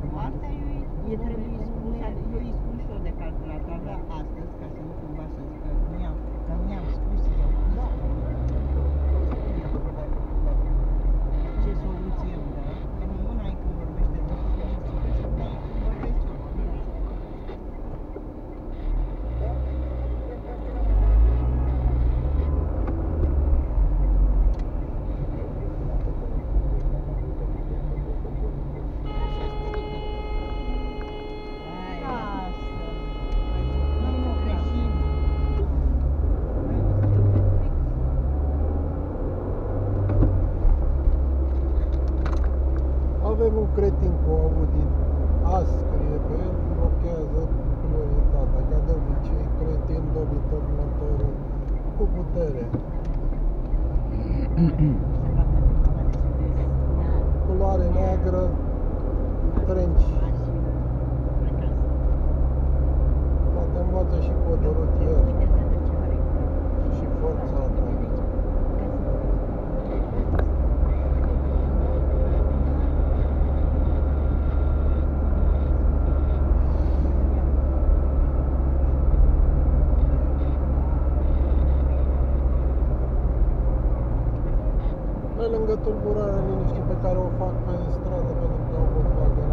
urmată, eu trebuie spus, eu îi spun și eu de calculator da. astăzi, ca să nu cumva să zică, nu i-am, că nu i-am spus. Cretin cu Audi A scrie pe el, blochează prioritatea. Ca de obicei, cretin dobitor motorul cu putere. Culoare neagră, trenci. Poate învață și codul rutier și forțată. Pe lângă tulburarea liniștii pe care o fac pe stradă pentru că au Volkswagen